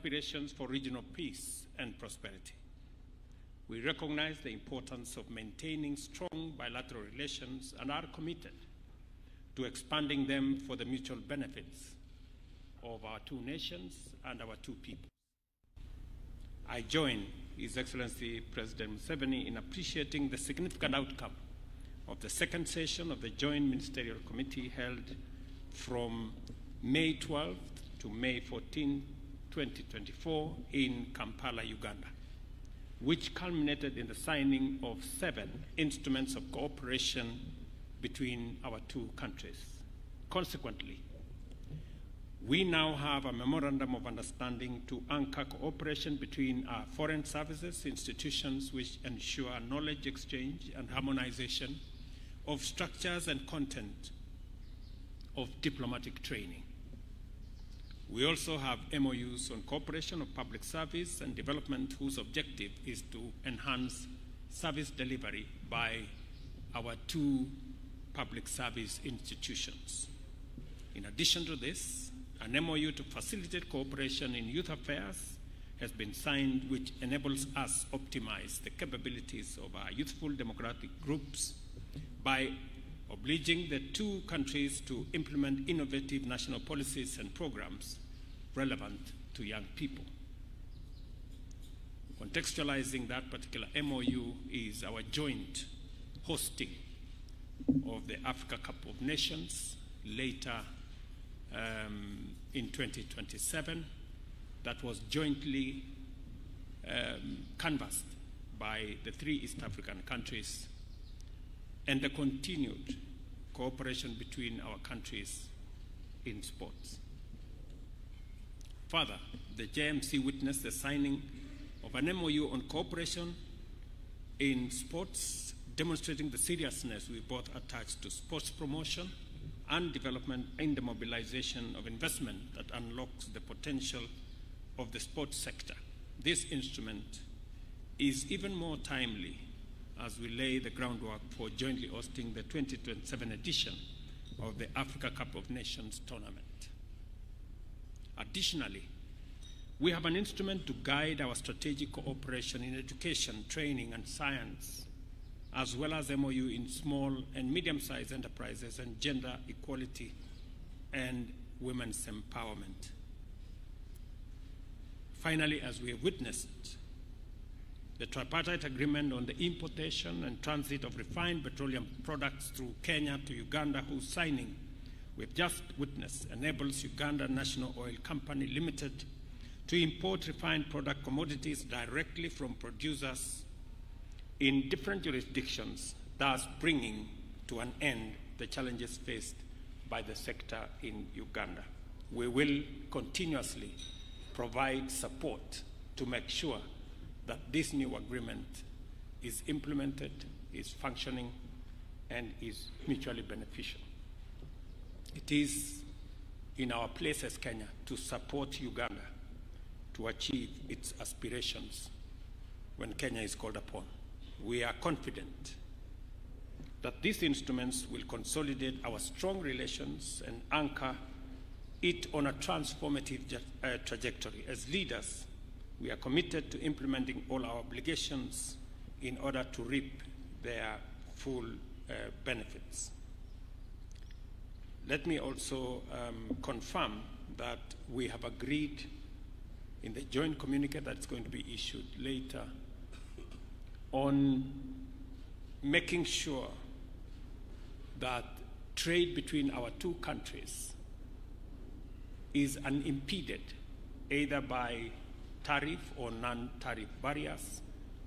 aspirations for regional peace and prosperity. We recognize the importance of maintaining strong bilateral relations and are committed to expanding them for the mutual benefits of our two nations and our two peoples. I join His Excellency President Museveni in appreciating the significant outcome of the second session of the Joint Ministerial Committee held from May 12 to May 14, 2024 in Kampala, Uganda, which culminated in the signing of seven instruments of cooperation between our two countries. Consequently, we now have a memorandum of understanding to anchor cooperation between our foreign services institutions which ensure knowledge exchange and harmonization of structures and content of diplomatic training. We also have MOUs on cooperation of public service and development whose objective is to enhance service delivery by our two public service institutions. In addition to this, an MOU to facilitate cooperation in youth affairs has been signed which enables us optimize the capabilities of our youthful democratic groups by obliging the two countries to implement innovative national policies and programs relevant to young people. Contextualizing that particular MOU is our joint hosting of the Africa Cup of Nations later um, in 2027 that was jointly um, canvassed by the three East African countries and the continued cooperation between our countries in sports. Further, the JMC witnessed the signing of an MOU on cooperation in sports, demonstrating the seriousness we both attach to sports promotion and development in the mobilization of investment that unlocks the potential of the sports sector. This instrument is even more timely as we lay the groundwork for jointly hosting the 2027 edition of the Africa Cup of Nations tournament. Additionally, we have an instrument to guide our strategic cooperation in education, training, and science, as well as MOU in small and medium-sized enterprises and gender equality and women's empowerment. Finally, as we have witnessed, the tripartite agreement on the importation and transit of refined petroleum products through Kenya to Uganda, whose signing we've just witnessed, enables Uganda National Oil Company Limited to import refined product commodities directly from producers in different jurisdictions, thus bringing to an end the challenges faced by the sector in Uganda. We will continuously provide support to make sure that this new agreement is implemented, is functioning, and is mutually beneficial. It is in our place as Kenya to support Uganda to achieve its aspirations when Kenya is called upon. We are confident that these instruments will consolidate our strong relations and anchor it on a transformative uh, trajectory. As leaders, we are committed to implementing all our obligations in order to reap their full uh, benefits. Let me also um, confirm that we have agreed in the joint communique that's going to be issued later on making sure that trade between our two countries is unimpeded either by tariff or non-tariff barriers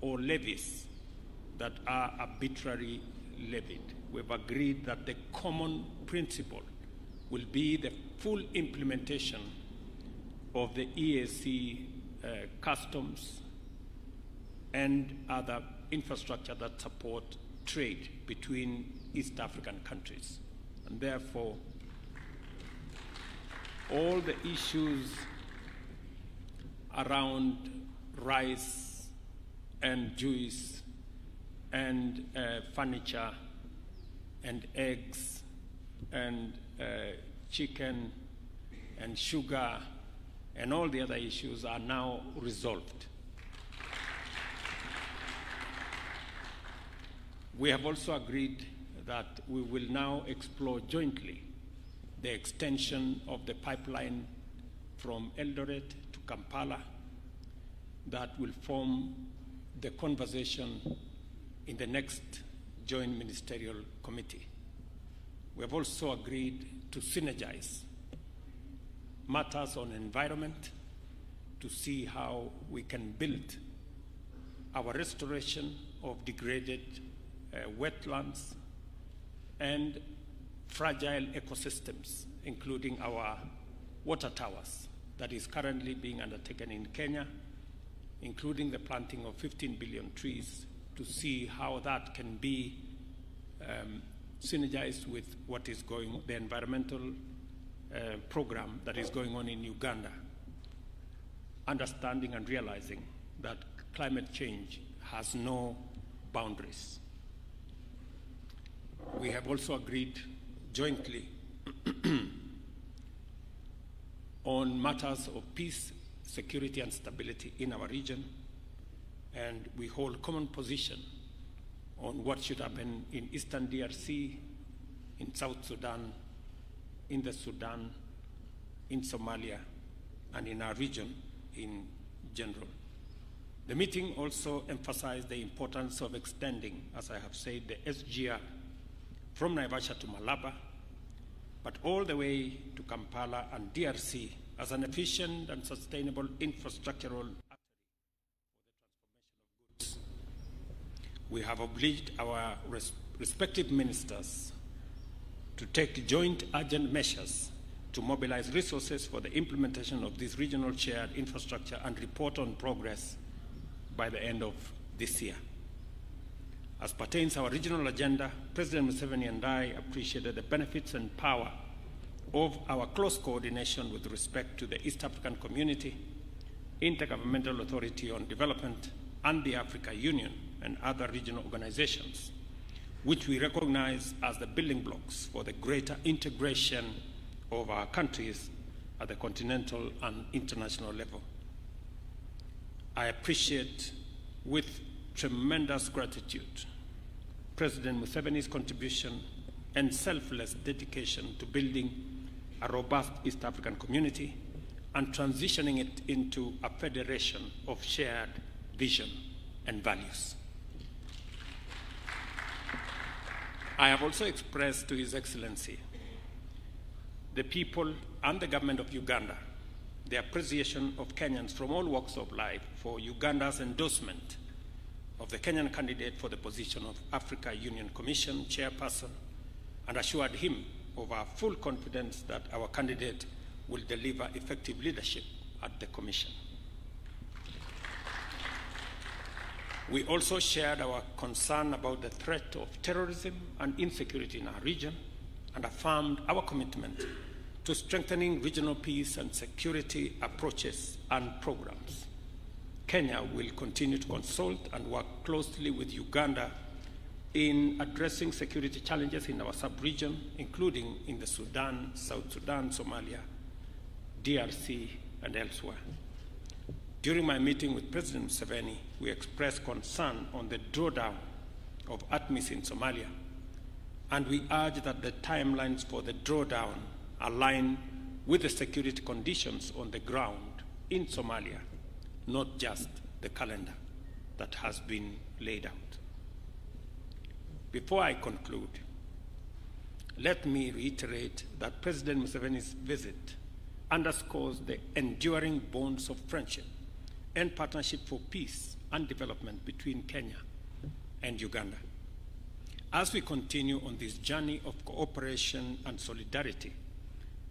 or levies that are arbitrarily levied. We've agreed that the common principle will be the full implementation of the EAC uh, customs and other infrastructure that support trade between East African countries. And therefore, all the issues around rice and juice and uh, furniture and eggs and uh, chicken and sugar and all the other issues are now resolved. We have also agreed that we will now explore jointly the extension of the pipeline from Eldoret Kampala that will form the conversation in the next joint ministerial committee. We have also agreed to synergize matters on environment to see how we can build our restoration of degraded uh, wetlands and fragile ecosystems, including our water towers that is currently being undertaken in Kenya, including the planting of 15 billion trees to see how that can be um, synergized with what is going, the environmental uh, program that is going on in Uganda, understanding and realizing that climate change has no boundaries. We have also agreed jointly on matters of peace, security, and stability in our region, and we hold common position on what should happen in Eastern DRC, in South Sudan, in the Sudan, in Somalia, and in our region in general. The meeting also emphasized the importance of extending, as I have said, the SGR from Naivasha to Malaba, but all the way to Kampala and DRC as an efficient and sustainable infrastructural transformation, of goods, we have obliged our res respective ministers to take joint urgent measures to mobilize resources for the implementation of this regional shared infrastructure and report on progress by the end of this year. As pertains our regional agenda, President Museveni and I appreciated the benefits and power of our close coordination with respect to the East African Community, Intergovernmental Authority on Development, and the Africa Union and other regional organizations, which we recognize as the building blocks for the greater integration of our countries at the continental and international level. I appreciate with tremendous gratitude President Museveni's contribution and selfless dedication to building a robust East African community and transitioning it into a federation of shared vision and values. I have also expressed to His Excellency the people and the government of Uganda the appreciation of Kenyans from all walks of life for Uganda's endorsement of the Kenyan candidate for the position of Africa Union Commission chairperson and assured him of our full confidence that our candidate will deliver effective leadership at the Commission. We also shared our concern about the threat of terrorism and insecurity in our region and affirmed our commitment to strengthening regional peace and security approaches and programs. Kenya will continue to consult and work closely with Uganda in addressing security challenges in our sub-region, including in the Sudan, South Sudan, Somalia, DRC, and elsewhere. During my meeting with President Museveni, we expressed concern on the drawdown of ATMIS in Somalia, and we urged that the timelines for the drawdown align with the security conditions on the ground in Somalia, not just the calendar that has been laid out. Before I conclude, let me reiterate that President Museveni's visit underscores the enduring bonds of friendship and partnership for peace and development between Kenya and Uganda. As we continue on this journey of cooperation and solidarity,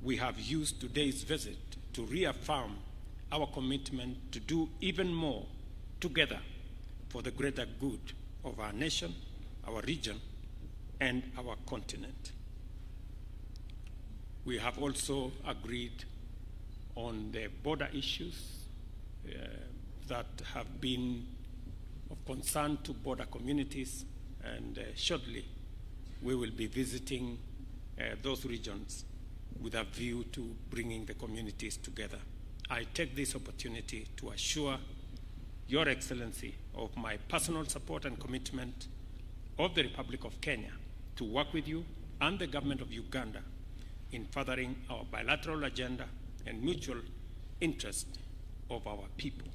we have used today's visit to reaffirm our commitment to do even more together for the greater good of our nation, our region, and our continent. We have also agreed on the border issues uh, that have been of concern to border communities, and uh, shortly we will be visiting uh, those regions with a view to bringing the communities together I take this opportunity to assure Your Excellency of my personal support and commitment of the Republic of Kenya to work with you and the government of Uganda in furthering our bilateral agenda and mutual interest of our people.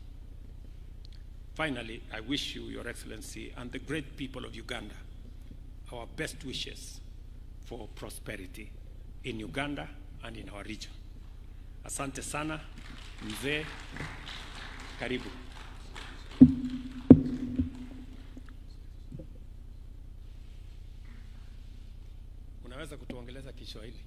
Finally, I wish you, Your Excellency, and the great people of Uganda our best wishes for prosperity in Uganda and in our region. Asante sana, mzee, karibu. Unaweza kutuongeleza Kiswahili?